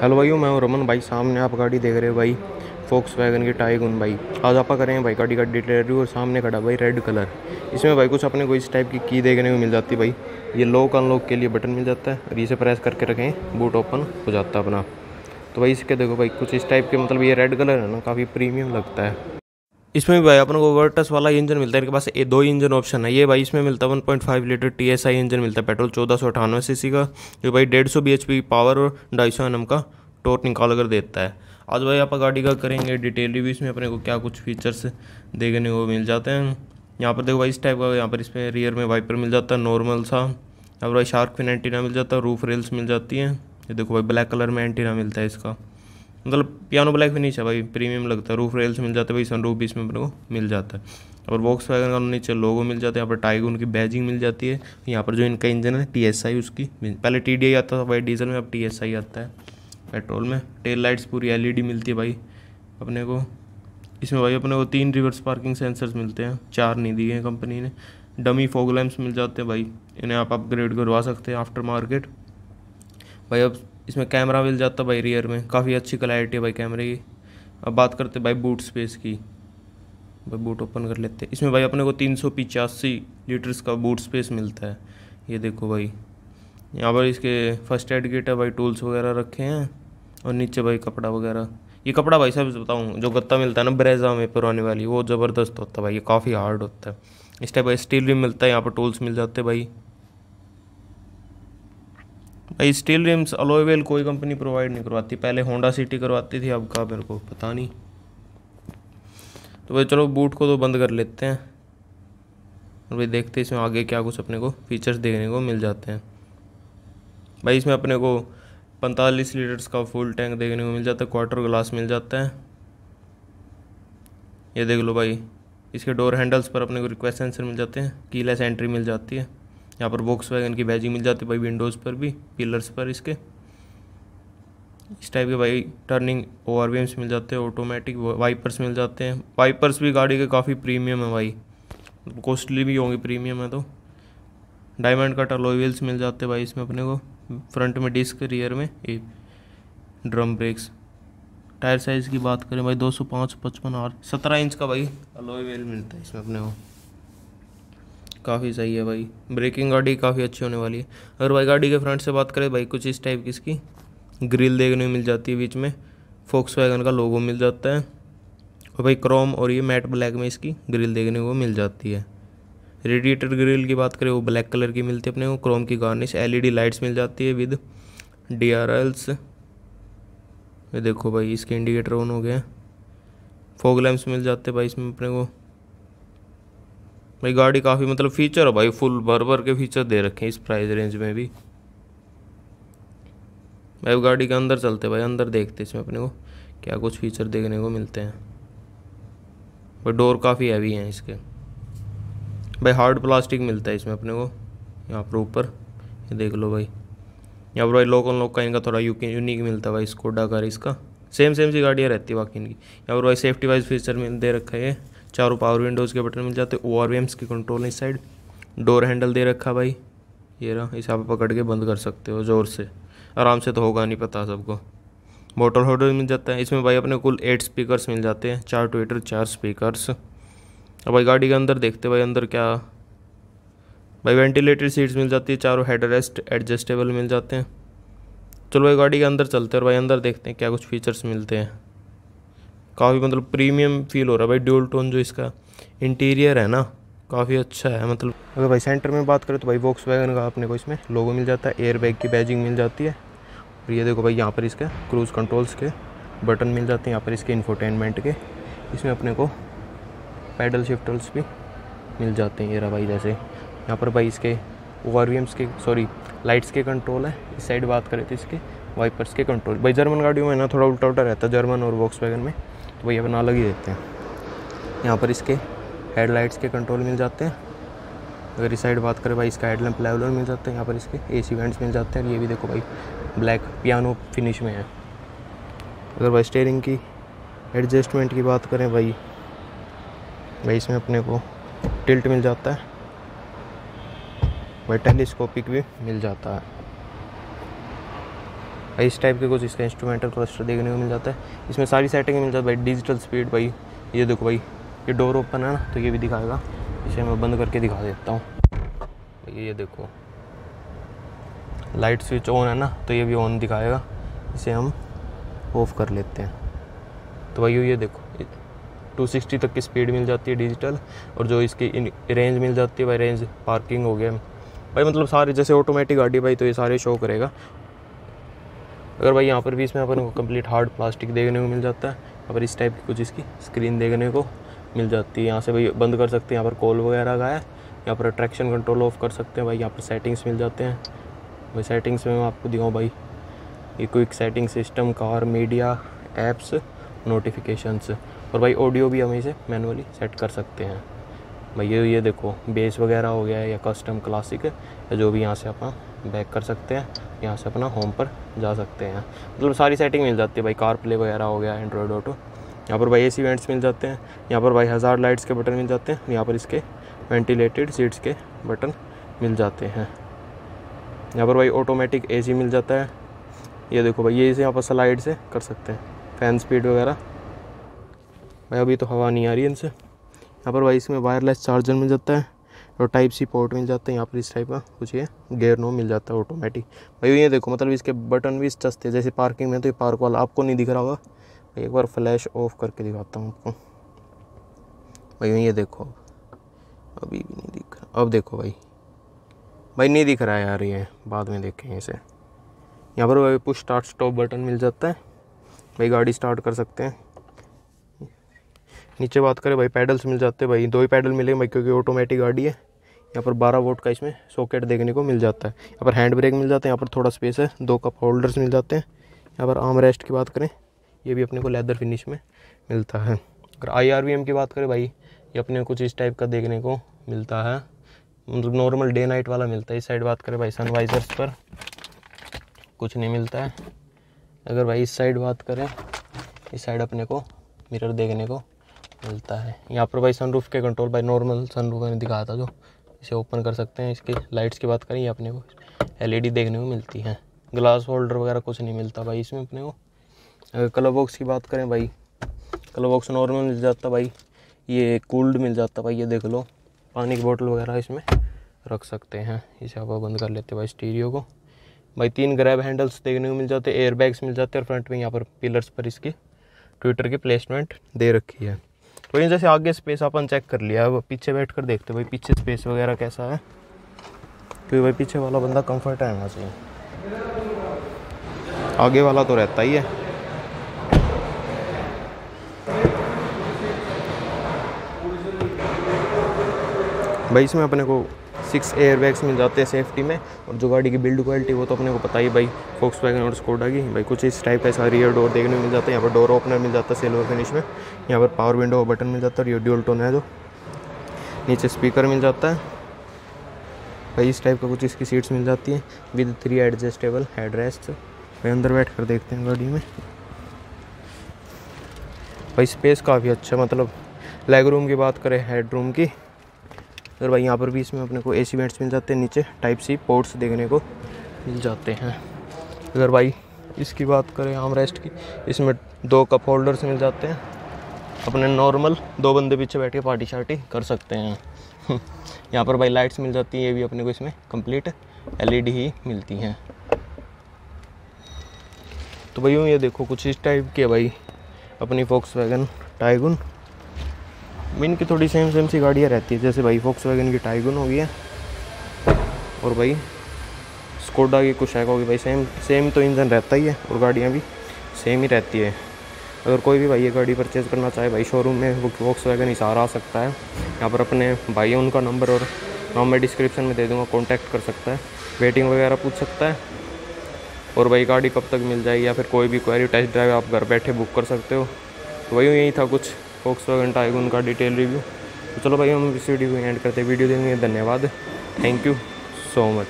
Hello भाई, मैं हूँ रमन भाई। सामने आप गाड़ी देख रहे हो भाई फोक्स वैगन की टाइगन भाई। आज आप कर रहे हैं भाई गाड़ी का डिटेल और सामने खड़ा भाई रेड कलर इसमें भाई कुछ अपने को इस टाइप की की देखने को मिल जाती है भाई। ये लॉक अनलॉक के लिए बटन मिल जाता है और इसे प्रेस करके रखें बूट ओपन हो जाता है अपना। तो भाई इसके देखो भाई, कुछ इस टाइप के मतलब ये रेड कलर है ना, काफ़ी प्रीमियम लगता है। इसमें भी भाई अपन को वर्टस वाला इंजन मिलता है, इनके पास ये दो इंजन ऑप्शन है। ये भाई इसमें मिलता है 1.5 litre T S I engine मिलता है पेट्रोल चौदह सौ अठानवे सी का। जो भाई डेढ़ सौ बी एच पी पावर और ढाई सौ एन एम का टोट निकाल कर देता है। आज भाई आप गाड़ी का करेंगे डिटेल रिव्यू इसमें अपने को क्या कुछ फीचर्स देखने को मिल जाते हैं। यहाँ पर देखो भाई इस टाइप का, यहाँ पर इसमें रियर में वाइपर मिल जाता है नॉर्मल सा। यहाँ पर भाई शार्क फिन एंटीना मिल जाता है रूफ रेल्स मिल जाती हैं। ये देखो भाई ब्लैक कलर में एंटीना मिलता है इसका। मतलब पियानो ब्लैक फिनिश है भाई प्रीमियम लगता है। रूफ रेल्स मिल जाते हैं भाई सन रूफ भी इसमें अपने को मिल जाता है। और वॉक्स वैगन का नीचे लोगो मिल जाता है, यहाँ पर टाइगर उनकी बैजिंग मिल जाती है। यहाँ पर जो इनका इंजन है टी एस आई उसकी। पहले टी डी आई आता था, भाई डीजल में, अब टी एस आई आता है। पेट्रोल में। टेल लाइट्स पूरी एल ई डी मिलती है भाई, अपने को। इसमें भाई अपने को तीन रिवर्स पार्किंग सेंसर्स मिलते हैं। चार नहीं दिए हैं कंपनी ने। डमी फोग लैम्प्स मिल जाते हैं भाई। इन्हें आप अपग्रेड करवा सकते हैं आफ्टर मार्केट भाई अब इसमें कैमरा मिल जाता भाई रियर में। काफ़ी अच्छी क्लैरिटी है भाई कैमरे की। अब बात करते भाई बूट स्पेस की। भाई बूट ओपन कर लेते हैं। इसमें भाई अपने को तीन सौ पिचासी लीटर्स का बूट स्पेस मिलता है। ये देखो भाई। यहाँ पर इसके फ़र्स्ट एड किट है भाई टूल्स वगैरह रखे हैं। और नीचे भाई कपड़ा वगैरह। ये कपड़ा भाई साहब बताऊँ, जो गत्ता मिलता है ना ब्रेजा में पुराने वाली, वो ज़बरदस्त होता है भाई। ये काफ़ी हार्ड होता है। इस टाइप भाई स्टील भी मिलता है, यहाँ पर टूल्स मिल जाते हैं भाई भाई। स्टील रिम्स अलोवेल कोई कंपनी प्रोवाइड नहीं करवाती। पहले होंडा सिटी करवाती थी, अब का मेरे को पता नहीं। तो भाई, चलो बूट को तो बंद कर लेते हैं। और भाई, देखते हैं इसमें आगे क्या कुछ अपने को फीचर्स देखने को मिल जाते हैं। भाई, इसमें अपने को पैंतालीस लीटर्स का फुल टैंक देखने को मिल जाता है क्वार्टर ग्लास मिल जाता है। ये देख लो भाई, इसके डोर हैंडल्स पर अपने को रिक्वेस्ट सेंसर मिल जाते हैं कीलेस एंट्री मिल जाती है। यहाँ पर बॉक्स वैगन की बैजिंग मिल जाती है भाई विंडोज़ पर भी पिलर्स पर इसके। इस टाइप के भाई टर्निंग ओ आर मिल जाते हैं ऑटोमेटिक वाइपर्स मिल जाते हैं। वाइपर्स भी गाड़ी के काफ़ी प्रीमियम है भाई। कॉस्टली भी होंगे प्रीमियम है तो। डायमंड कट अलोवेल्स मिल जाते हैं भाई इसमें अपने को फ्रंट में डिस्क रियर में, ये ड्रम ब्रेक्स टायर साइज़ की बात करें भाई 205 सौ पाँच, पचपन और सत्रह इंच का भाई अलोए व्हील मिलता है इसमें अपने को। काफ़ी सही है भाई। ब्रेकिंग गाड़ी काफ़ी अच्छी होने वाली है। अगर भाई गाड़ी के फ्रंट से बात करें भाई, कुछ इस टाइप की इसकी ग्रिल देखने को मिल जाती है बीच में। फोक्स वैगन का लोगो मिल जाता है। और भाई क्रोम और ये मैट ब्लैक में इसकी ग्रिल देखने को मिल जाती है। रेडिएटर ग्रिल की बात करें, वो ब्लैक कलर की मिलती है अपने को। क्रोम की गार्निश एलईडी लाइट्स मिल जाती है विद डी आर ये देखो भाई, इसके इंडिकेटर ऑन हो गए फोग लैम्प्स मिल जाते हैं भाई इसमें अपने को। भाई गाड़ी काफ़ी मतलब फीचर है भाई फुल भर भर के फीचर दे रखे हैं इस प्राइस रेंज में भी। भाई गाड़ी के अंदर चलते भाई, अंदर देखते इसमें अपने को, क्या कुछ फीचर देखने को मिलते हैं। भाई डोर काफ़ी हैवी हैं इसके। भाई हार्ड प्लास्टिक मिलता है इसमें अपने को, यहाँ पर ऊपर देख लो भाई। यहाँ पर भाई लोकल लोक का इनका थोड़ा यूनिक मिलता है भाई स्कोडा का इसका। सेम सेम सी गाड़ियाँ रहती है बाकी इनकी। यहाँ पर भाई सेफ्टी वाइज फीचर मिल, दे रखा है चारों पावर विंडोज़ के बटन मिल जाते हैं। ओ आर की कंट्रोल इस साइड डोर हैंडल दे रखा भाई। ये रहा, इसे आप पकड़ के बंद कर सकते हो, ज़ोर से। आराम से तो होगा, नहीं पता सबको। बोटल होल्डर मिल जाता है। इसमें भाई अपने कुल एट स्पीकर्स मिल जाते हैं। चार ट्विटर चार स्पीकर्स अब भाई गाड़ी के अंदर देखते भाई, अंदर क्या। भाई वेंटिलेटेड सीट्स मिल जाती है, चारों हेड रेस्ट एडजस्टेबल मिल जाते हैं। चलो भाई गाड़ी के अंदर चलते हैं और भाई अंदर देखते हैं क्या कुछ फीचर्स मिलते हैं। काफ़ी मतलब प्रीमियम फील हो रहा है भाई ड्यूल टोन जो इसका इंटीरियर है ना, काफ़ी अच्छा है मतलब। अगर भाई सेंटर में बात करें तो भाई बॉक्स वैगन का अपने को इसमें लोगो मिल जाता है एयर बैग की बैजिंग मिल जाती है। और ये देखो भाई, यहाँ पर इसके क्रूज़ कंट्रोल्स के बटन मिल जाते हैं, यहाँ पर इसके इन्फोटेनमेंट के। इसमें अपने को पैडल शिफ्टल्स भी मिल जाते हैं ये रहा भाई जैसे। यहाँ पर भाई इसके ओ के सॉरी लाइट्स के कंट्रोल है। इस साइड बात करें तो इसके वाइपर्स के कंट्रोल भाई जर्मन गाड़ियों में ना थोड़ा उल्टा उल्टा रहता है जर्मन और वॉक्स में। तो भाई अपना अलग ही देते हैं। यहाँ पर इसके हेडलाइट्स के कंट्रोल मिल जाते हैं। अगर इस साइड बात करें भाई, इसका हेडलैम्प लेवलर मिल जाते हैं। यहाँ पर इसके ए सी वेंट्स मिल जाते हैं। ये भी देखो भाई ब्लैक पियानो फिनिश में है। अगर भाई स्टेयरिंग की एडजस्टमेंट की बात करें भाई भाई इसमें अपने को टिल्ट मिल जाता है। भाई टेलीस्कोपिक भी मिल जाता है। इस टाइप के कुछ इसका इंस्ट्रूमेंटल क्लस्टर देखने को मिल जाता है। इसमें सारी सेटिंग मिल जाती है भाई डिजिटल स्पीड भाई। ये देखो भाई, ये डोर ओपन है ना तो ये भी दिखाएगा। इसे मैं बंद करके दिखा देता हूँ। ये देखो। लाइट स्विच ऑन है ना तो ये भी ऑन दिखाएगा। इसे हम ऑफ़ कर लेते हैं। तो भाई, ये देखो 260 तक की स्पीड मिल जाती है डिजिटल और जो इसकी रेंज मिल जाती है भाई रेंज पार्किंग हो गया। भाई मतलब सारे, जैसे ऑटोमेटिक गाड़ी, भाई तो ये सारे शो करेगा। अगर भाई यहाँ पर भी इसमें अपन को कंप्लीट हार्ड प्लास्टिक देखने को मिल जाता है, यहाँ पर इस टाइप की कुछ इसकी स्क्रीन देखने को मिल जाती है। यहाँ से भाई बंद कर सकते हैं, यहाँ पर कॉल वगैरह का है, यहाँ पर अट्रैक्शन कंट्रोल ऑफ़ कर सकते हैं भाई, यहाँ पर सेटिंग्स मिल जाते हैं। भाई सेटिंग्स में मैं आपको दिखाऊँ भाई, ये quick setting system car media apps notifications और भाई ऑडियो भी हम इसे मैनुअली सेट कर सकते हैं। भाई ये ये देखो बेस वगैरह हो गया है या कस्टम क्लासिक या जो भी यहाँ से अपना बैक कर सकते हैं। यहाँ से अपना होम पर जा सकते हैं। मतलब सारी सेटिंग मिल जाती है भाई कार प्ले वगैरह हो गया एंड्रॉयड ऑटो यहाँ पर भाई एसी वेंट्स मिल जाते हैं। यहाँ पर भाई हज़ार लाइट्स के बटन मिल जाते हैं। यहाँ पर इसके वेंटिलेटेड सीट्स के बटन मिल जाते हैं। यहाँ पर भाई ऑटोमेटिक एसी मिल जाता है। ये देखो भाई, ये इसे यहाँ पर स्लाइड से कर सकते हैं। फ़ैन स्पीड वगैरह। भाई अभी तो हवा नहीं आ रही इनसे। यहाँ पर भाई इसमें वायरलेस चार्जर मिल जाता है। और टाइप सी पोर्ट मिल जाता है यहाँ पर इस टाइप का। कुछ ये गेयर नो मिल जाता है ऑटोमेटिक भाई, ये देखो मतलब इसके बटन भी चस्ते हैं, जैसे पार्किंग में तो ये पार्क वाला आपको नहीं दिख रहा होगा। एक बार फ्लैश ऑफ़ करके दिखाता हूँ आपको। भाई, ये देखो, अभी भी नहीं दिख रहा। अब देखो भाई। भाई, नहीं दिख रहा है यार ये, बाद में देखें इसे। यहाँ पर भाई पुश स्टार्ट स्टॉप बटन मिल जाता है। भाई, गाड़ी स्टार्ट कर सकते हैं। नीचे बात करें, भाई पैडल्स मिल जाते हैं, भाई। दो ही पैडल मिले भाई, क्योंकि ऑटोमेटिक गाड़ी है। यहाँ पर 12 वोट का इसमें सॉकेट देखने को मिल जाता है। यहाँ पर हैंड ब्रेक मिल जाते हैं, यहाँ पर थोड़ा स्पेस है, दो कप होल्डर्स मिल जाते हैं। यहाँ पर आर्म रेस्ट की बात करें, ये भी अपने को लेदर फिनिश में मिलता है। अगर आई की बात करें भाई, ये अपने कुछ इस टाइप का देखने को मिलता है। मतलब नॉर्मल डे नाइट वाला मिलता है। इस साइड बात करें भाई सनवाइजर्स पर कुछ नहीं मिलता है। अगर भाई इस साइड बात करें, इस साइड अपने को मिरर देखने को मिलता है। यहाँ पर भाई सनरूफ के कंट्रोल भाई नॉर्मल सनरूफ मैंने दिखाया था जो इसे ओपन कर सकते हैं। इसकी लाइट्स की बात करें, ये अपने को एलईडी देखने को मिलती है। ग्लास होल्डर वगैरह कुछ नहीं मिलता भाई इसमें अपने को। अगर कलर बॉक्स की बात करें भाई कलर बॉक्स नॉर्मल मिल जाता भाई। ये कूल्ड मिल जाता भाई, ये देख लो। पानी की बोतल वगैरह इसमें रख सकते हैं। इसे आप बंद कर लेते भाई स्टीरियो को। भाई तीन ग्रैब हैंडल्स देखने को मिल जाते एयर बैग्स मिल जाते और फ्रंट में यहाँ पर पिलर्स पर इसकी ट्विटर की प्लेसमेंट दे रखी है। तो जैसे आगे स्पेस अपन चेक कर लिया, अब पीछे बैठ कर देखते भाई पीछे स्पेस वगैरह कैसा है। क्योंकि भाई पीछे वाला बंदा कंफर्ट रहना चाहिए आगे वाला तो रहता ही है। भाई इसमें अपने को सिक्स एयर बैग्स मिल जाते हैं सेफ्टी में और जो गाड़ी की बिल्ड क्वालिटी वो तो अपने को पता ही भाई। फोक्स वैगन और स्कोडा की भाई कुछ इस टाइप का सारी रियर डोर देखने मिल जाता है। यहाँ पर डोर ओपनर मिल जाता है सिल्वर फिनिश में। यहाँ पर पावर विंडो बटन मिल जाता है और ड्यूल टोन है जो। नीचे स्पीकर मिल जाता है। भाई इस टाइप का कुछ इसकी सीट्स मिल जाती हैं। With three adjustable head rest भाई अंदर बैठ कर देखते हैं गाड़ी में। भाई स्पेस काफ़ी अच्छा मतलब लेग रूम की बात करें हेड रूम की। अगर भाई यहाँ पर भी इसमें अपने को ए सी वेंट्स मिल जाते हैं नीचे टाइप सी पोर्ट्स देखने को मिल जाते हैं। अगर भाई इसकी बात करें आम रेस्ट की, इसमें दो कप होल्डर्स मिल जाते हैं। अपने नॉर्मल दो बंदे पीछे बैठ के पार्टी शार्टी कर सकते हैं। यहाँ पर भाई लाइट्स मिल जाती हैं, ये भी अपने को इसमें कंप्लीट एलईडी ही मिलती हैं। तो भाई ये देखो, कुछ इस टाइप के भाई। अपनी फोक्स वैगन टाइगुन इनकी थोड़ी सेम सेम सी गाड़ियाँ रहती है। जैसे भाई फोक्स वैगन की टाइगन हो गई है, और भाई स्कोडा की कुछ होगी भाई सेम सेम तो इंजन रहता ही है, और गाड़ियाँ भी सेम ही रहती है। अगर कोई भी भाई ये गाड़ी परचेज़ करना चाहे, भाई शोरूम में वो वॉक्स वैगन सारा आ सकता है। यहाँ पर अपने भाई उनका नंबर और नाम मैं डिस्क्रिप्शन में दे दूँगा कॉन्टैक्ट कर सकता है। वेटिंग वगैरह पूछ सकता है, और भाई गाड़ी कब तक मिल जाएगी, या फिर कोई भी क्वेरी टेस्ट ड्राइव आप घर बैठे बुक कर सकते हो। तो वही, यही था कुछ। फोक्स वगन टाइगन का डिटेल रिव्यू तो चलो भाई, हम इस वीडियो को एंड करते हैं. वीडियो देंगे धन्यवाद. Thank you so much